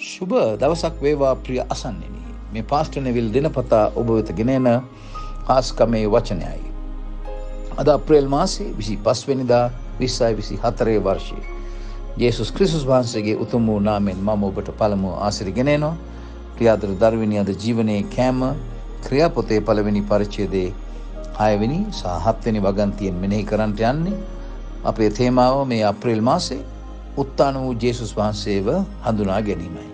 ශුභ දවසක් වේවා ප්‍රිය අසන්නෙන මේ පාස්ටනවිල් දිනපතා ඔබ වෙත ගෙනෙන හාස්කමේ වචනයයි. අද අප්‍රේල් මාසේ විසි පස්වනිදා විස්සයි විසි හතරේ වර්ෂය. ජේසුස් ක්‍රිසුස් වහන්සේගේ උතුම් වූ නාමෙන් මම ඔබට පළමු ආසිරිගෙනනවා ක්‍රියාදර දර්විනි අද ජීවනයේ කෑම ක්‍රියාපොතේ පළවෙනි පරිච්චේදේ හයවෙනි සහත්වනි වගන්තියෙන් මෙනෙහි කරන්නට යන්නේ අපේ තේමාව මේ අප්‍රේල් මාසේ උත්තාන වූ ජේසුස් වහන්සේව හඳුනා ගැනීමයි.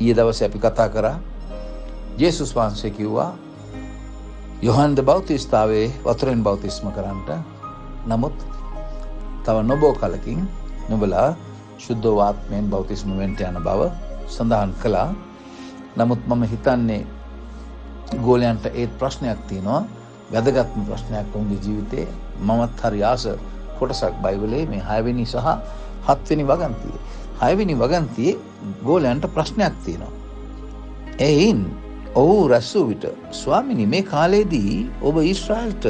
ඊය දවස අපි කතා කරා ජේසුස් වහන්සේ කිව්වා යොහන්ද බෞතිස්ථාවේ වතුරෙන් බෞතිස්ම කරන්නට. නමුත් තව නොබෝ කලකින් නොබලා ශුද්ධවාත්මයෙන් බෞතිස්ම වෙන්ට යන බව සඳහන් කළා. නමුත් මම හිතන්නේ ගෝලයන්ට ඒත් ප්‍රශ්නයක් තියෙනවා. වැදගත්ම ප්‍රශ්නයක් ඔුන්ගේ ජීවිතේ. මමත් හරි ආස කොටසක් බයිවලේ මේ හයවෙනි සහ හත්වෙනි වගන්තිය. හයවෙනි වගන්තියේ ගෝලයන්ට ප්‍රශ්නයක් තියෙනවා. එයින් ඔහු රැස්සූ විට ස්වාමිනි මේ කාලේදී ඔබ ඊශ්‍රයිල්ට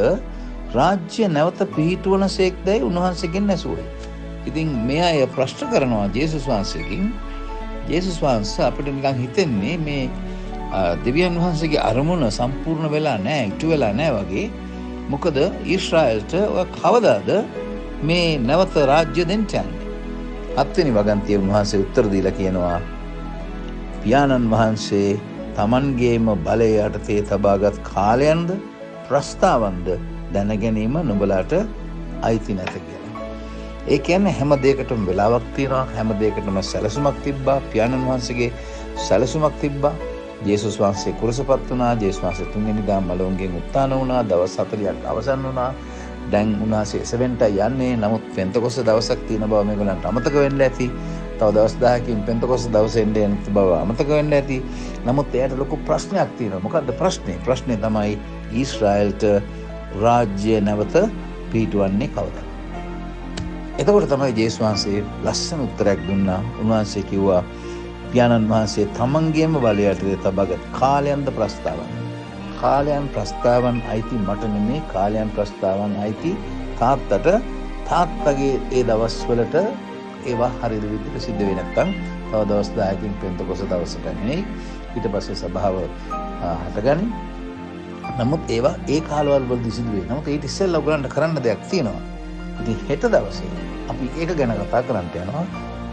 රාජ්‍ය නැවත පිහිටුවන සේක් දැයි උන්වහන්සේගෙන් නැසුවයි. ඉතින් මේ අය ප්‍රශ්න කරනවා ජේසුස් වහන්සේකින් ජේසුස් වහන්ස අපිට නිකං හිතෙන්නේ මේ දෙවියන් වහන්සේගේ අරමුණ සම්පූර්ණ වෙලා නෑ ඉටු වෙලා නෑ වගේ මොකද ඊශ්‍රයිල්ට ඔය කවදාද මේ නැවත රාජ්‍ය දෙන්ට යන්නේ. හත්වෙනි වගන්තිය උන්වහන්සේ උත්තර දීලා කියනවා පියාණන් වහන්සේ තමන්ගේම බලය යටතේ තබාගත් කාලයන්ද ප්‍රස්ථාවන්ද දැනගැනීම නොබලාට අයිති නැත කියලා. ඒ කියන්නේ හැම දෙයකටම වෙලාවක් තියෙනවා හැම දෙයකටම සැලසුමක් තිබ්බා පියාණන් වහන්සේගේ සැලසුමක් තිබ්බා ජේසුස් වහන්සේ කුරසපත් වුණා ජේසුස් වහන්සේ තුන්වෙනි දා මලවුන්ගෙන් උත්ථාන වුණා දවස් 40ක් අවසන් වුණා දැන් උන්වහන්සේ එසවෙන්ට යන්නේ නමුත් පෙන්තකොස දවසක් තියෙන බව මේගොල්ලන්ට අමතක වෙන්න ඇති. තව දවස් 10කින් පෙන්තකොස දවසෙන් එන්න බව අමතක වෙන්න ඇති. නමුත් එයාට ලොකු ප්‍රශ්නයක් තියෙනවා. මොකද්ද ප්‍රශ්නේ? ප්‍රශ්නේ තමයි ඊශ්‍රායල්ට රාජ්‍ය නැවත පිහිටුවන්නේ කවදද? එතකොට තමයි ජේසුස් වහන්සේ ලස්සන උත්තරයක් දුන්නා. උන්වහන්සේ කිව්වා පියාණන් වහන්සේ තමන්ගේම බලයට තබාගත් කාලයන්ද ප්‍රස්තාවන්න. කාලයන් ප්‍රස්ථාවන් අයිති මට නෙමේ කාලයන් ප්‍රස්ථාවන් අයිති. තාත්තට තාත්තගේ ඒ දවස්වලට ඒවා හරිද විදිට සිද්ධ වෙනත්තම් තව දවස් දායකින් පෙන්ත කොස දවසට නෙයි ඊට පස්සේ සභාව හටගනි. නමුත් ඒවා ඒ කාලවල් වල දිසිදුවේ නමුත් ඊට ඉස්සෙල්ලා ඔයගලන්ට කරන්න දෙයක් තියෙනවා. ඉතින් හෙට දවසේ අපි ඒක ගැන කතා කරන්නට යනවා.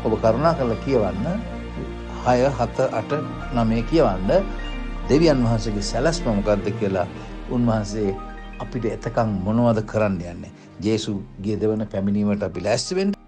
ඔබ කරුණා කරලා කියවන්න. 6 7 8 9 කියවන්න. දෙවියන් වහන්සේගේ සැලැස්ම මොකක්ද කියලා උන්වහන්සේ අපිට එතකං මොනවද කරන්න යන්නේ? ජේසුගේ දෙවන පැමිණීමට අපි ලැස්වෙන්